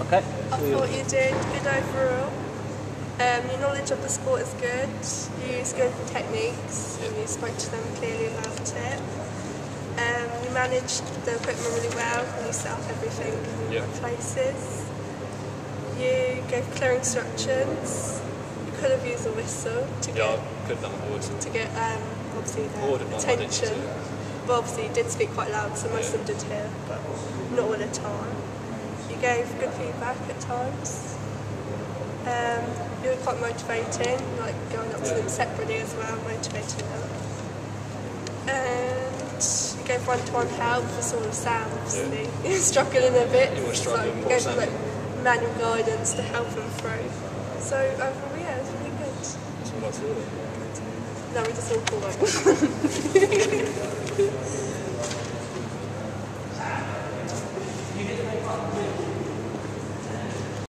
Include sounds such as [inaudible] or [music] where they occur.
Okay. I thought you did good overall. Um, your knowledge of the sport is good. You use good techniques and you spoke to them clearly about it. Um, you managed the equipment really well and you set up everything in the right places. You gave clear instructions. You could have used a whistle to Yeah, get I could have done a wood. to get um, obviously their Ordered one, I did attention. But obviously you did speak quite loud, so most of them did hear, but not all the time gave good feedback at times. Um, you were quite motivating, like going up to them separately as well, motivating them. And you gave one-to-one help for sort of Sam, obviously. Yeah. Was struggling a bit. You were struggling so, gave, like, manual guidance to help them through. So overall, yeah, it was really good. Now we just all pulled. [laughs] [laughs]